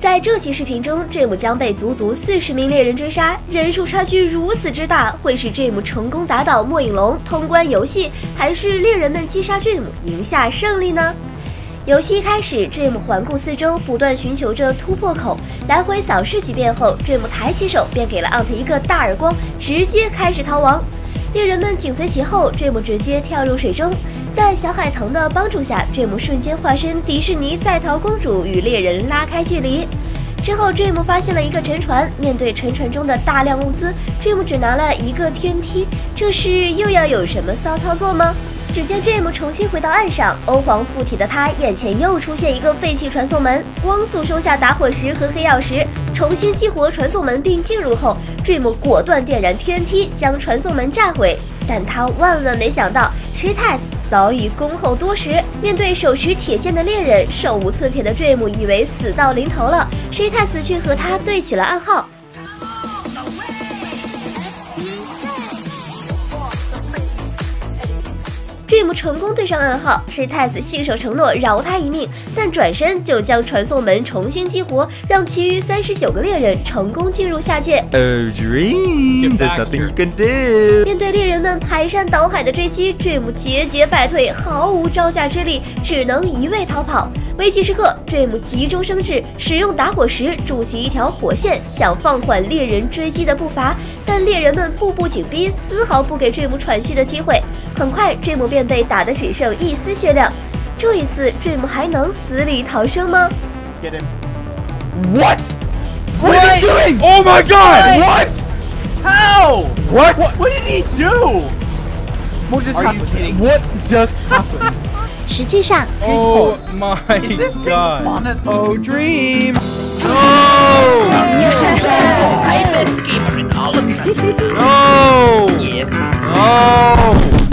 在这期视频中，Dream 将被足足四十名猎人追杀，人数差距如此之大，会是 Dream 成功打倒末影龙通关游戏，还是猎人们击杀 Dream 赢下胜利呢？游戏一开始，Dream 环顾四周，不断寻求着突破口，来回扫视几遍后，Dream 抬起手便给了 Ant 一个大耳光，直接开始逃亡。猎人们紧随其后，Dream 直接跳入水中。在小海豚的帮助下，Dream 瞬间化身迪士尼在逃公主，与猎人拉开距离。之后，Dream 发现了一个沉船，面对沉船中的大量物资，Dream 只拿了一个天梯，这是又要有什么骚操作吗？只见 Dream 重新回到岸上，欧皇附体的他眼前又出现一个废弃传送门，光速收下打火石和黑曜石，重新激活传送门并进入后，Dream 果断点燃天梯将传送门炸毁，但他万万没想到 s h i t a s 早已恭候多时，面对手持铁剑的猎人，手无寸铁的 Dream 以为死到临头了 s h i t a s 却和他对起了暗号。Dream 成功对上暗号，是 Tess 信守承诺饶他一命，但转身就将传送门重新激活，让其余三十九个猎人成功进入下界。Oh Dream，there's nothing you can do。面对猎人们排山倒海的追击，Dream 节节败退，毫无招架之力，只能一味逃跑。危急时刻，Dream 急中生智，使用打火石筑起一条火线，想放缓猎人追击的步伐。但猎人们步步紧逼，丝毫不给 Dream 喘息的机会。很快，Dream 便被打得只剩一丝血量。这一次，Dream 还能死里逃生吗？Get him.？What? What are you doing? Oh my God! What? How? What? What did he do? What just happened? What just happened? 实际上，Oh my God! Oh, dream!